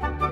Thank